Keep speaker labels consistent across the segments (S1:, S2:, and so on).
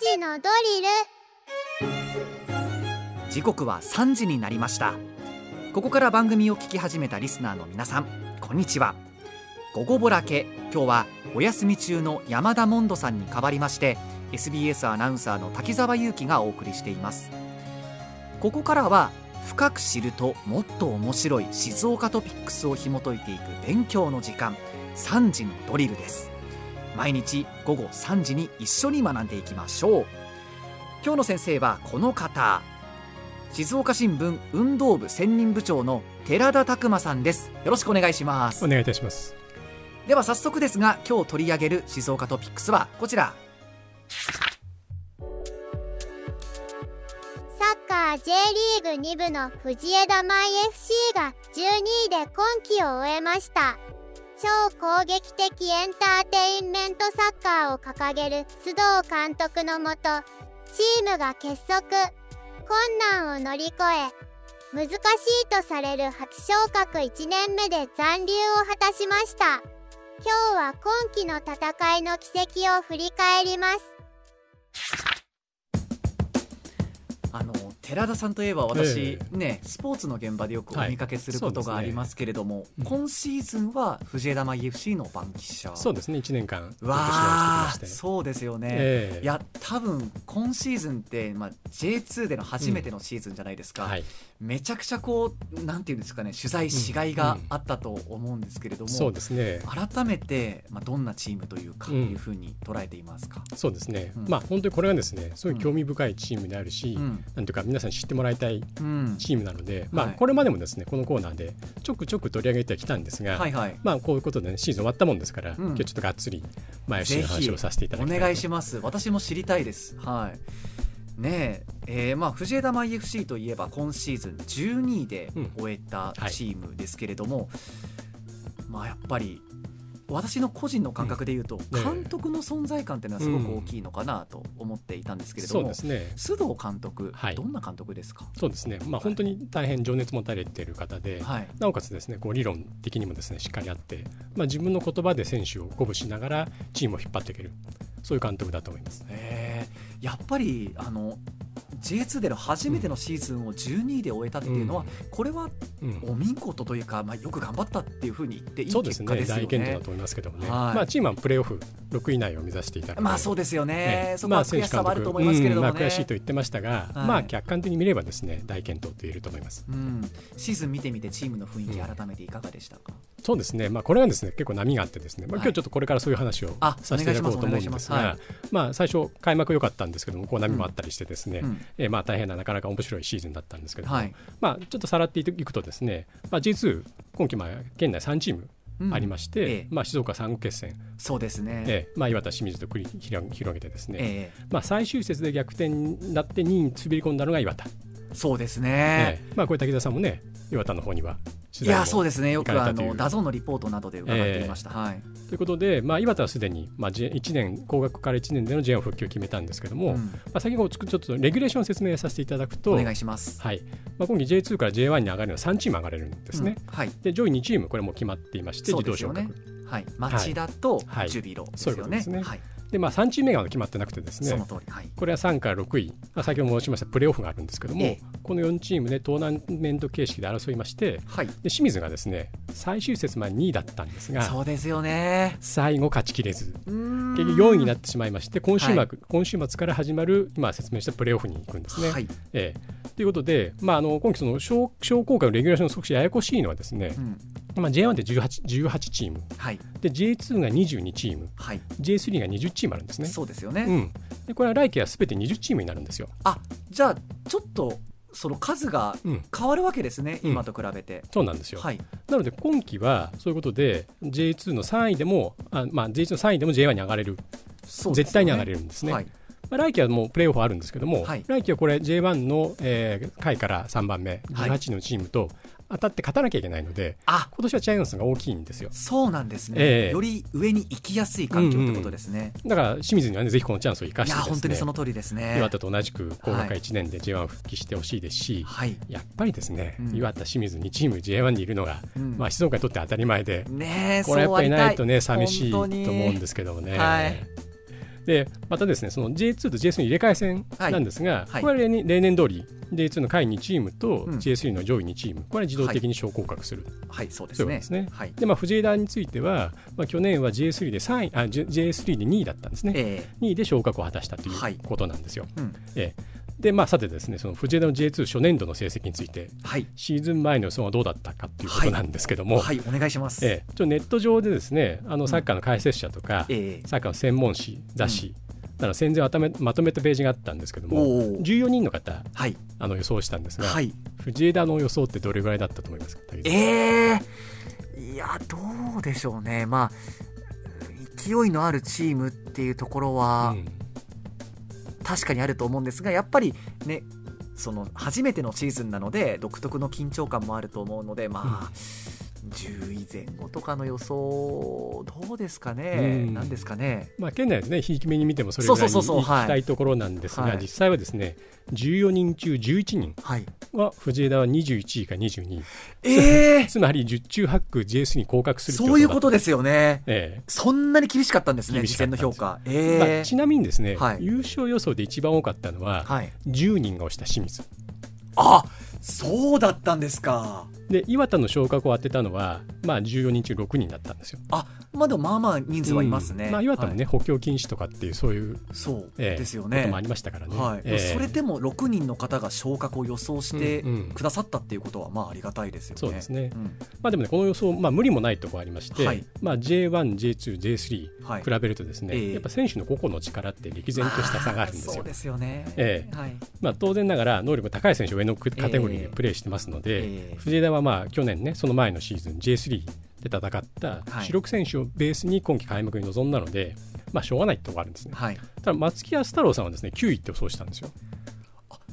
S1: 時のドリ
S2: ル。時刻は3時になりました。ここから番組を聞き始めたリスナーの皆さんこんにちは。午後ぼらけ今日はお休み中の山田モンドさんに代わりまして SBS アナウンサーの滝沢祐希がお送りしています。ここからは深く知るともっと面白い静岡トピックスを紐解いていく勉強の時間3時のドリルです。毎日午後3時に一緒に学んでいきましょう。今日の先生はこの方。静岡新聞運動部専任部長の寺田拓馬さんです。よろしくお願いします。
S3: お願いいたします。
S2: では早速ですが今日取り上げる静岡トピックスはこちら。
S1: サッカー J リーグ2部の藤枝舞 FC が12位で今季を終えました超攻撃的エンターテインメントサッカーを掲げる須藤監督のもとチームが結束。困難を乗り越え難しいとされる初昇格1年目で残留を果たしました。今日は今季の戦いの軌跡を振り返ります。
S2: あの寺田さんといえば私、えー、ねスポーツの現場でよくお見かけすることがありますけれども、はいね。うん、今シーズンは藤枝舞 FC の番記者。
S3: そうですね。1年間
S2: わそうですよね、えー、いや多分今シーズンって、まあ、J2 での初めてのシーズンじゃないですか、うん。はい、めちゃくちゃこうなんていうんですかね取材しがいがあったと思うんですけれども、うん、
S3: そうですね。
S2: 改めて、まあ、どんなチームというか、いうふうに捉えていますか？
S3: そうですね、まあ本当にこれはですねすごい興味深いチームであるし、なんというか皆さん知ってもらいたいチームなので、うん、まあ、これまでもですねこのコーナーでちょくちょく取り上げてはきたんですが、はいはい、まあ、こういうことで、ね、シーズン終わったもんですから、うん、今日ちょっとがっつり前吉の話をさせていただきた
S2: いお願いします。私も知りたいです。はい。ねえ。えー、まあ藤枝舞 FC といえば今シーズン12位で終えたチームですけれども、うんはい、まあやっぱり私の個人の感覚でいうと、監督の存在感っていうのはすごく大きいのかなと思っていたんですけれども、そうですね、須藤監督、はい、どんな監督ですか？
S3: そうですね、まあ、本当に大変情熱持たれている方で、はい、なおかつですねこう理論的にもですねしっかりあって、まあ、自分の言葉で選手を鼓舞しながらチームを引っ張っていけるそういう監督だと思います。
S2: えー、やっぱりあの J2 での初めてのシーズンを12位で終えたっていうのは、うん、これはお見事というか、まあ、よく頑張ったっていうふうに言っていい結果ですよね。
S3: 大健闘だと思いますけどもね、はい、まあ、チームはプレーオフ6位以内を目指していた
S2: まあそうですよね、ねそこは悔しさはあると思いますけれども、ね。
S3: まあ、悔しいと言ってましたが、はい、まあ客観的に見ればですね大健闘と言えると思います、
S2: うん、シーズン見てみてチームの雰囲気改めていかがでしたか、うん
S3: そうですね、まあ、これはですね結構波があってですね、まあ、今日ちょっとこれからそういう話をさせていただこうと思うんですが、まあ、最初開幕良かったんですけどもこう波もあったりしてですね、うん、えー、まあ大変ななかなか面白いシーズンだったんですけども、はい、まあ、ちょっとさらっていくとですね、まあ、J2 今季まあ県内3チームありまして、うんええ、まあ、静岡三決戦。
S2: そうですね、
S3: ええ。まあ、磐田清水と繰り広げてですね、ええ。まあ、最終節で逆転になって2位に滑り込んだのが磐田。
S2: そうですね、
S3: ええ。まあ、これ武田さんもね磐田の方には
S2: いやそうですね。よくあの DAZN のリポートなどで伺っていました。えー、はい、
S3: ということで、まあ、岩田はすでに、まあ、1年高学から1年での J1 復帰を決めたんですけども、うん、まあ、先ほどちょっとレギュレーション説明させていただくと
S2: お願いします、
S3: はい。まあ、今季 J2 から J1 に上がるのは3チーム上がれるんですね。うん、はい、で上位2チームこれも決まっていまして自動昇格。
S2: はい、町田とジュビロですよね。はい、そういうことですね。はい
S3: でまあ、3チーム目が決まってなくてですね、はい、これは3から6位、まあ、先ほど申しましたプレーオフがあるんですけども、ええ、この4チームでトーナメント形式で争いまして、はい、で清水がですね最終節まで2位だったんですが
S2: そうですよね。
S3: 最後勝ちきれず結局4位になってしまいまして今週末、はい、今週末から始まる今説明したプレーオフに行くんですね。はい。ええ、ということで、まあ、あの今季その小小効果のレギュラーション少しややこしいのはですね、うんまあ、J1 で 18, 18チーム、はい、で J2 が22チーム、はい、J3 が20チームあるんですね。
S2: そうですよね、
S3: うん、でこれは来季はすべて20チームになるんですよ。
S2: あじゃあちょっとその数が変わるわけですね、うん、今と比べて、
S3: そうなんですよ、はい、なので今季はそういうことで J2 の3位でもあ、まあ、J2 の3位でも J1 に上がれる、ね、絶対に上がれるんですね。はい。まあ、来季はもうプレーオフあるんですけども、はい、来季はこれ J1 の、えー、下位から3番目18のチームと当たって勝たなきゃいけないので、あ。今年はジャイアンツが大きいんですよ。
S2: そうなんですね、えー、より上に行きやすい環境ってことですね。
S3: うんうん、だから清水には、ね、ぜひこのチャンスを生かして、ね、
S2: 本当にその通りですね。
S3: 岩田と同じく高学1年で J1 復帰してほしいですし、はい、やっぱりですね、うん、岩田、清水2チーム J1 にいるのが、うん、まあ、静岡にとって当たり前で、ね、これやっぱりないとね寂しいと思うんですけどもね。はいでまたですねその J2 と J3 の入れ替え戦なんですが、はい、これは例年通り J2 の下位2チームと J3 の上位2チーム、これは自動的に昇降格する、
S2: はい、そうですね。
S3: でね、はい、でまあ、藤枝については、まあ、去年は J3 で3位あ J3 で2位だったんですね、えー、2位で昇格を果たしたということなんですよ。はいうん、えーでまあ、さてですねその藤枝の J2 初年度の成績について、はい、シーズン前の予想はどうだったかということなんですけども、
S2: はい、はい、お願いします、
S3: えー、ちょネット上でですねあのサッカーの解説者とか、うん、サッカーの専門誌雑誌、うん、戦前まめまとめたページがあったんですけども14人の方、はい、あの予想したんですが、はい、藤枝の予想ってどれぐらいだったと思いますか
S2: えー、いやどうでしょうね。まあ勢いのあるチームっていうところは、うん確かにあると思うんですがやっぱりねその初めてのシーズンなので独特の緊張感もあると思うのでまあ、10位前後とかの予想どうですかね、なんですかね、
S3: まあ、県内ですね、ひいき目に見てもそれぐらい。に行きたいところなんですが、実際はですね14人中11人は藤枝は21位か22位、えー、つまり10中8区 JS に降格する
S2: そういうことですよね、えー、そんなに厳しかったんですね、事前の評価、えー。
S3: まあ、ちなみにですね、はい、優勝予想で一番多かったのは、はい、10人が押した清水。
S2: あそうだったんですか。
S3: で岩田の昇格を当てたのは、まあ、14人中6人だったんですよ。
S2: あまあでもまあまあ人数はいますね。うん、
S3: まあ、岩田もね、はい、補強禁止とかっていうそういう
S2: そうですよね、
S3: こともありましたからね、
S2: はい。えー、それでも6人の方が昇格を予想してくださったっていうことはまあありがたいですよね。
S3: そうですね、うん、まあ、でもねこの予想、まあ、無理もないところありまして、はい、まあ、J1、J2、J3 比べるとですね、はい、やっぱ選手の個々の力って歴然とした差があるんですよ。
S2: そうですよね、
S3: えーはい。まあ、当然ながら能力高い選手上のカテゴリーでプレーしてますので、えー、藤枝はまあ去年ねその前のシーズン J3 で戦った主力選手をベースに今季開幕に臨んだので、まあ、しょうがないってところがあるんですね。はい、ただ松木安太郎さんはですね9位って予想したんですよ。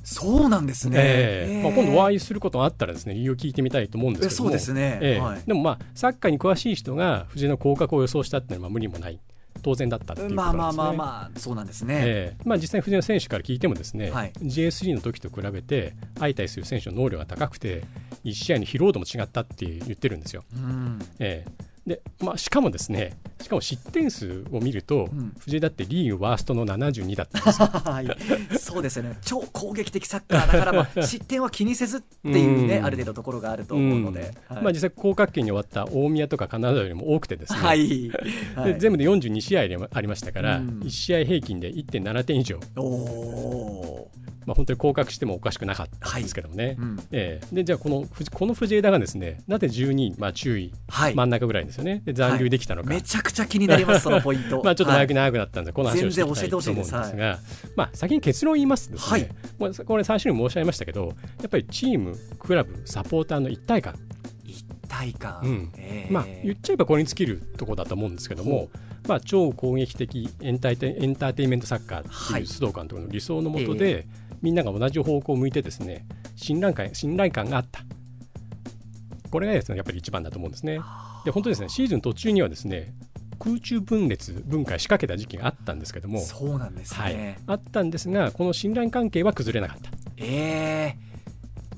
S2: そうなんですね、
S3: えー、まあ、今度お会いすることがあったらですね理由を聞いてみたいと思うんですけど
S2: そうですね、えー
S3: はい、でもまあサッカーに詳しい人が藤井の降格を予想したっていうのは無理もない当然だったっていうことなんですね。まあまあまあま
S2: あそうなんですね。
S3: えー、まあ実際藤野選手から聞いてもですね、はい、J3 の時と比べて相対する選手の能力が高くて1試合の疲労度も違ったって言ってるんですよ。うん、えーでまあ、しかもですねしかも失点数を見ると、うん、藤井だってリーグワーストの72だったんですよ、はい、
S2: そうですよね。超攻撃的サッカーだから、まあ、失点は気にせずっていうねある程度ところがあると思うので、
S3: はい、まあ、実際降格圏に終わった大宮とか金沢よりも多くてですね、はい、で全部で42試合でありましたから、うん、1試合平均で1.7点以上。おまあ、本当に降格してもおかしくなかったんですけどもね、はいうん、えー、でじゃあこのこの藤枝がですねなぜ12位、まあ、注意、はい、真ん中ぐらいですよね。で残留できたのか、
S2: はい、めちゃくちゃ気になりますそのポイント。
S3: まあちょっと長く長くなったんで、この話をしていきたいと思うんですがまあ、先に結論を言いますとですね、はい、これ最初に申し上げましたけどやっぱりチームクラブサポーターの一体感。
S2: 一体感、
S3: うん。えー、まあ言っちゃえばこれに尽きるところだと思うんですけども、まあ、超攻撃的エンターテエンターテインメントサッカーっていう須藤監督の理想のもとで、えーみんなが同じ方向を向いてですね信頼感信頼感があった。これがですねやっぱり一番だと思うんですね。で本当ですねシーズン途中にはですね空中分裂分解仕掛けた時期があったんですけども
S2: そうなんですね、はい、
S3: あったんですがこの信頼関係は崩れなかったええー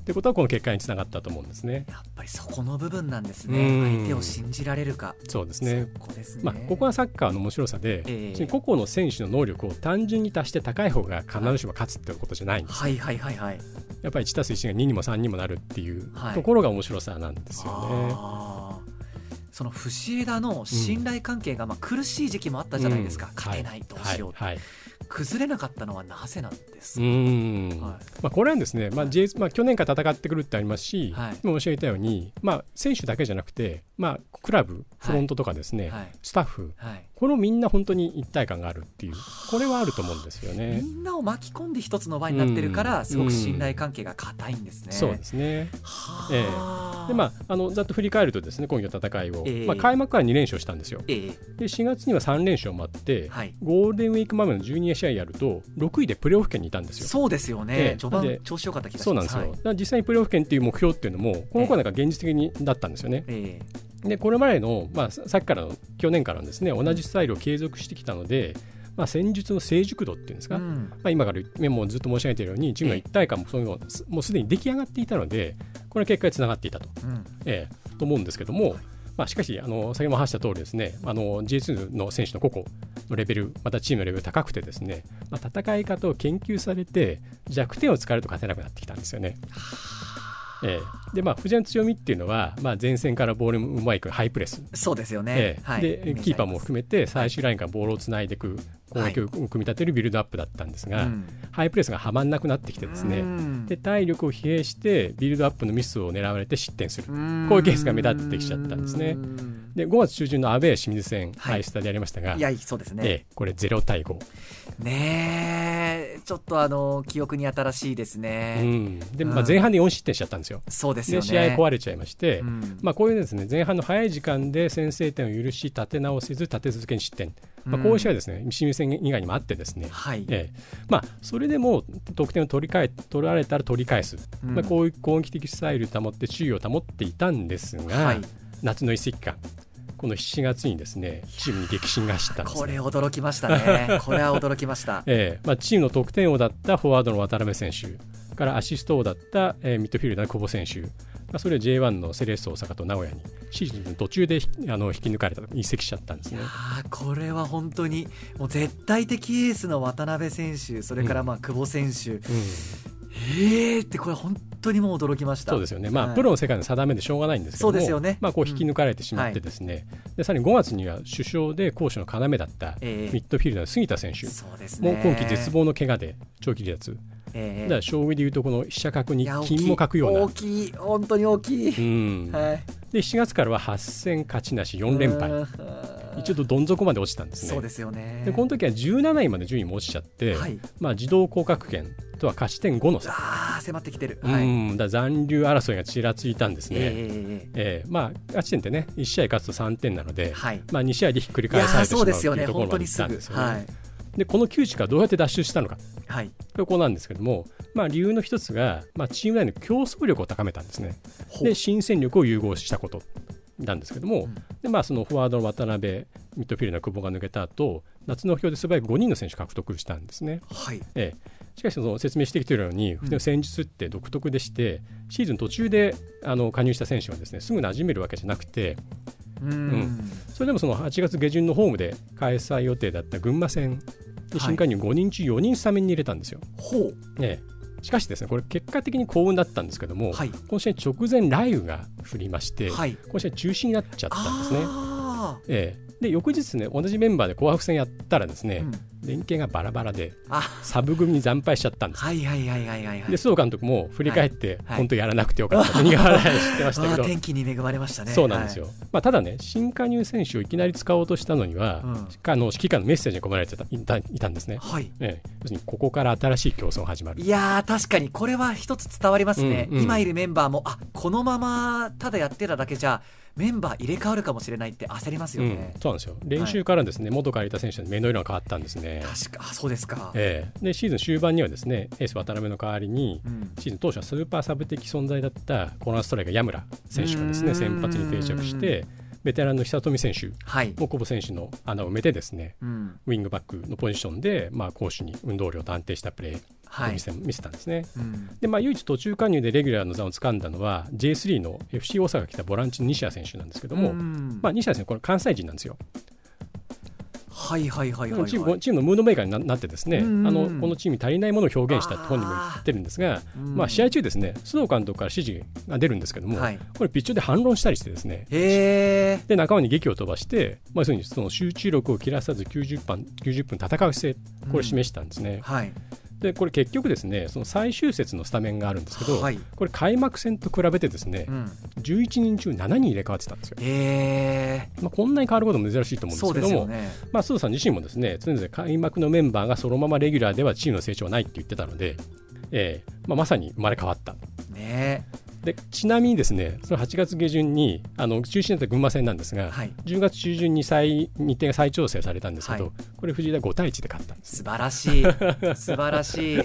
S3: ってことはこの結果につながったと思うんですね。
S2: やっぱりそこの部分なんですね。相手を信じられるか。
S3: そうですね。ここですね。まあここはサッカーの面白さで、えー、個々の選手の能力を単純に足して高い方が必ずしも勝つってことじゃないんです、
S2: はいはいはいはい。
S3: やっぱり1たす1が2にも3にもなるっていうところが面白さなんですよね。
S2: はい、その藤枝の信頼関係がまあ苦しい時期もあったじゃないですか、うん、勝てないどうしよう、はい。はい、崩れなかったのはなぜなんです。か、はい。
S3: まあ、これはですね、まあ J まあ、去年から戦ってくるってありますし、はい、今申し上げたように、まあ、選手だけじゃなくて、まあ、クラブフロントとかですね、はい、スタッフ、はい、このみんな本当に一体感があるっていうこれはあると思うんですよね。
S2: みんなを巻き込んで一つの輪になってるから、すごく信頼関係が固いんですね、う
S3: ん、そうですね、えー、でまああのざっと振り返るとですね今季の戦いを、えー、まあ、開幕は2連勝したんですよ、えー、で4月には3連勝もあって、はい、ゴールデンウィークまでの12試合やると6位でプレーオフ圏にいたんですよ。
S2: そうですよね、序盤調子良かった気がします。
S3: そうなんですよ、はい、実際にプレーオフ圏っていう目標っていうのもこの子はなんか現実的にだったんですよね、えーでこれまでの、まあ、さっきからの去年からですね同じスタイルを継続してきたので、まあ、戦術の成熟度っていうんですか、うん、まあ、今からもうずっと申し上げているようにチームの一体感もそういうのもうすでに出来上がっていたのでこれは結果につながっていたと,、うん。えー、と思うんですけども、まあ、しかしあの先ほども話した通りですねあの J2 の選手の個々のレベルまたチームのレベル高くてですね、まあ、戦い方を研究されて弱点を使われると勝てなくなってきたんですよね。えー、でまあ藤原の強みっていうのは、まあ、前線からボールうまいくハイプレス。
S2: そうですよね、
S3: えーはい、でキーパーも含めて最終ラインからボールをつないでいく攻撃を組み立てるビルドアップだったんですが、はい、ハイプレスがはまんなくなってきてですね、で体力を疲弊してビルドアップのミスを狙われて失点する。こういうケースが目立ってきちゃったんですね。で5月中旬のアウェー清水戦、はい、スタでやりましたが、
S2: いやそうですね、え
S3: ー、これ0対5。
S2: ねちょっとあの記憶に新しいですね。
S3: うん、で、まあ、前半で4失点しちゃったんですよ。
S2: そうですよ
S3: ね。試合壊れちゃいまして、うん、まあ、こういうですね前半の早い時間で先制点を許し立て直せず立て続けに失点、まあ、こういう試合ですね。清水戦以外にもあってですね、はい。えーまあ、それでも得点を取り返取られたら取り返す、うん、まあ、こういう攻撃的スタイルを保って首位を保っていたんですが、はい、夏の移籍間この7月にですねチームに激震が走ったんです、
S2: ね、これ驚きましたね。これは驚きました、
S3: えーまあ、チームの得点王だったフォワードの渡辺選手からアシスト王だった、えー、ミッドフィルダーの久保選手。まあ、それを J1 のセレッソ大阪と名古屋にシーズン途中であの引き抜かれた移籍しちゃったんですね。
S2: これは本当にもう絶対的エースの渡辺選手それからまあ久保選手、うんうんえーってこれ本当にもう驚きました。
S3: そうですよね、まあ、はい、プロの世界の定めでしょうがないんですけど
S2: そうですよね、
S3: まあ、こう引き抜かれてしまってですね、うんはい、でさらに5月には首相で攻守の要だったミッドフィルダーの杉田選手、そうですね、もう今季絶望の怪我で長期離脱。えー、だから将棋でいうとこの飛車角に金も書くような。
S2: 大きい。本当に大きい、
S3: うん。はい、で7月からは8戦勝ちなし4連敗一度どん底まで落ちたんですね。
S2: そうですよね。
S3: でこの時は17位まで順位も落ちちゃって、はい、まあ、自動降格圏とは勝ち点5の差。
S2: あ迫ってきてる、
S3: はい、うんだ残留争いがちらついたんですね、えー、えー、まあ勝ち点ってね1試合勝つと3点なので、はい、まあ、2試合でひっくり返されてしまうというところまでいったんですよね。でこの窮地からどうやって脱出したのか、はい、ここなんですけども、まあ、理由の一つが、まあ、チーム内の競争力を高めたんですね。で新戦力を融合したことなんですけども、うん、でまあ、そのフォワードの渡辺ミッドフィルダー久保が抜けた後夏の表で素早く5人の選手獲得したんですね。はい。ええ。しかしその説明してきているように、うん、戦術って独特でしてシーズン途中であの加入した選手はですねすぐ馴染めるわけじゃなくてうん、それでもその8月下旬のホームで開催予定だった群馬戦で新加入5人中4人スタメンに入れたんですよ。ほう。ねしかしですねこれ結果的に幸運だったんですけども、はい、この試合直前雷雨が降りまして、はい、この試合中止になっちゃったんですね。ええ、で翌日ね同じメンバーで紅白戦やったらですね、うん、連携がバラバラでサブ組に惨敗しちゃったんです。はいはいはいはいはい、はい、で須藤監督も振り返って、はい、本当やらなくてよかった。と苦笑いしてましたけど。
S2: 天気に恵まれましたね。
S3: そうなんですよ、はい、まあ、ただね新加入選手をいきなり使おうとしたのには、うん、あの指揮官のメッセージに込められてたいたいたんですね、はい。え要するにここから新しい競争が始まる。
S2: いや確かにこれは一つ伝わりますね、うんうん、今いるメンバーもあこのままただやってただけじゃメンバー入れ替わるかもしれないって焦りますよね、
S3: うん、そうなんですよ。練習からですね、はい、元からいた選手の目の色が変わったんですね。
S2: 確かあそうですか、
S3: えー、でシーズン終盤にはですねエース渡辺の代わりに、うん、シーズン当初はスーパーサブ的存在だったコーナーストライカー矢村選手がですね先発に定着してベテランの久富選手。も久保選手の穴を埋めてですね、うん、ウィングバックのポジションで、まあ、攻守に運動量と安定したプレーを見せ,、見せたんですね。うん、でまあ、唯一途中加入でレギュラーの座を掴んだのは J3 の FC 大阪が来たボランチの西矢選手なんですけども、うん、まあ、西矢選手これ関西人なんですよ。
S2: はいはいはいはい、
S3: チームチームのムードメーカーになってですねあのこのチームに足りないものを表現したと本人も言ってるんですがまあ、試合中ですね須藤監督から指示が出るんですけども、はい、これピッチで反論したりしてですねで仲間に劇を飛ばして、まあ、要するにその集中力を切らさず90分 ,90 分戦う姿勢これ示したんですね。はいでこれ結局ですねその最終節のスタメンがあるんですけど、はい、これ開幕戦と比べてですね、うん、11人中7人入れ替わってたんですよ。えー。まあ、こんなに変わることも珍しいと思うんですけども、ね、まあ、須藤さん自身もですね常々開幕のメンバーがそのままレギュラーではチームの成長はないって言ってたので、えーまあ、まさに生まれ変わった。ねでちなみにですねその8月下旬にあの中止になった群馬戦なんですが、はい、10月中旬に再日程が再調整されたんですけど、はい、これ藤井が5対1で勝ったんです
S2: 素晴らしい。素晴らしい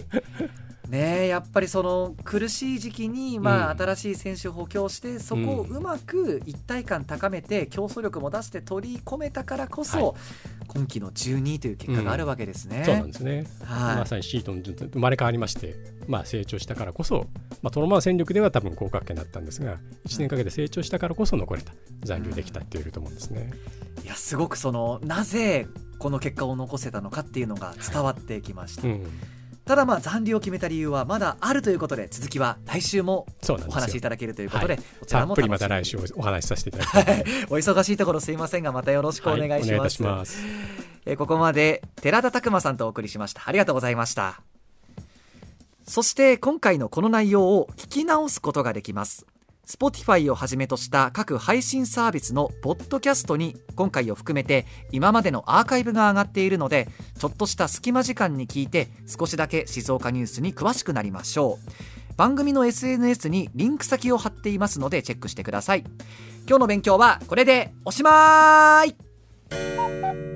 S2: ねやっぱりその苦しい時期に、まあ、新しい選手を補強して、そこをうまく一体感高めて競争力も出して取り込めたからこそ、はい、今季の12位という結果があるわけですね。
S3: うん、そうなんですね、はい、まさにシートの生まれ変わりまして、まあ、成長したからこそ、まあ、トロマー戦力では多分降格圏だったんですが1年かけて成長したからこそ残れた残留できたって言えると思うんですね。
S2: いやすごくそのなぜこの結果を残せたのかっていうのが伝わってきました、うん、ただまあ残留を決めた理由はまだあるということで続きは来週もお話しいただけるということで、はい、
S3: こちらもたっぷりまた来週お話しさせていただきます、はい、
S2: お忙しいところすいませんがまたよろしくお願いします。はい、えここまで寺田拓馬さんとお送りしました。ありがとうございました。そして今回のこの内容を聞き直すことができます Spotify をはじめとした各配信サービスのポッドキャストに今回を含めて今までのアーカイブが上がっているのでちょっとした隙間時間に聞いて少しだけ静岡ニュースに詳しくなりましょう。番組の SNS にリンク先を貼っていますのでチェックしてください。今日の勉強はこれでおしまい。